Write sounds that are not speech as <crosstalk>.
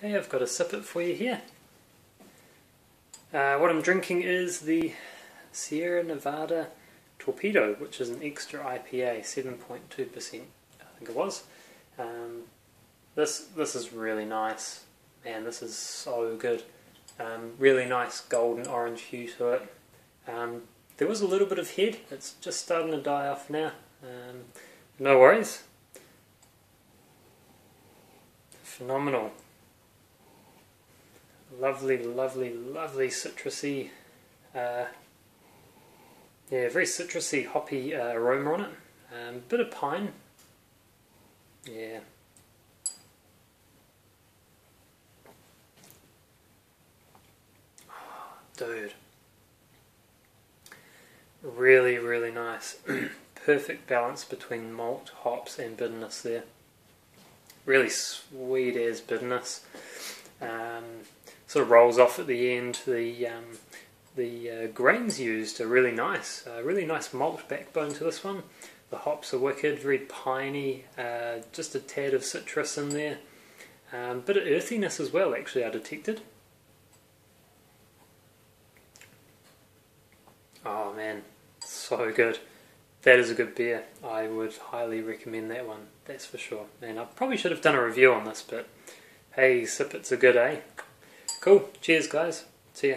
Hey, I've got a Sippit for you here. Uh, what I'm drinking is the Sierra Nevada Torpedo, which is an extra IPA, 7.2%, I think it was. Um, this this is really nice. Man, this is so good. Um, really nice golden orange hue to it. Um, there was a little bit of head. It's just starting to die off now. Um, no worries. Phenomenal. Lovely, lovely, lovely citrusy. Uh, yeah, very citrusy, hoppy uh, aroma on it. Um, bit of pine. Yeah. <sighs> Dude. Really, really nice. <clears throat> Perfect balance between malt, hops, and bitterness there. Really sweet as bitterness. Um, sort of rolls off at the end. The um, the uh, grains used are really nice. Uh, really nice malt backbone to this one. The hops are wicked, very piney. Uh, just a tad of citrus in there. Um, bit of earthiness as well, actually, I detected. Oh man, so good. That is a good beer. I would highly recommend that one. That's for sure. And I probably should have done a review on this, but hey, Sippit's a good, eh? Cool. Cheers, guys. See ya.